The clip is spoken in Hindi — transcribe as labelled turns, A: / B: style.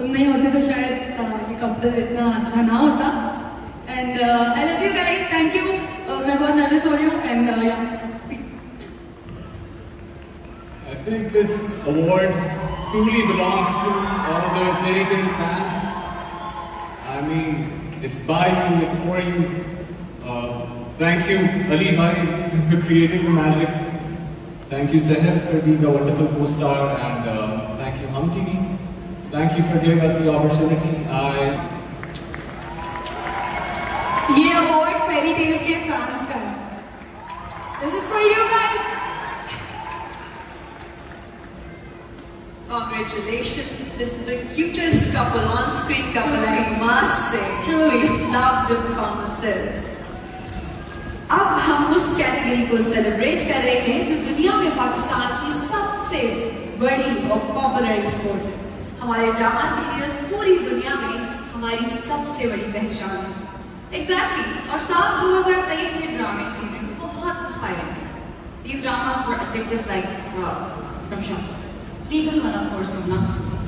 A: तुम नहीं होते तो शायद uh, ये कपल इतना अच्छा ना होता and I love you guys thank you मैं बहुत नर्वस हो रही हूँ
B: and truly belongs to all the fairy tale fans. I mean, it's by you, it's for you. Uh, thank you, Ali Bhai, for creating the magic. Thank you, Seher, for being a wonderful co-star, and uh, Thank you for giving us the opportunity. I
A: ये अवार्ड फेरी टेल के फैंस का है this is for you guys
C: Congratulations. This is the cutest couple, on-screen couple, I must say. We just love the performances. अब हम उस कैटेगरी को सेलिब्रेट कर रहे हैं जो दुनिया में पाकिस्तान की सबसे बड़ी और पॉपुलर स्पोर्ट है हमारे ड्रामा सीरियल पूरी दुनिया में हमारी सबसे बड़ी पहचान है।
A: एग्जैक्टली और साल 2023 में ड्रामे सीरियल बहुत इंस्पायरिंग है। Of course, होना।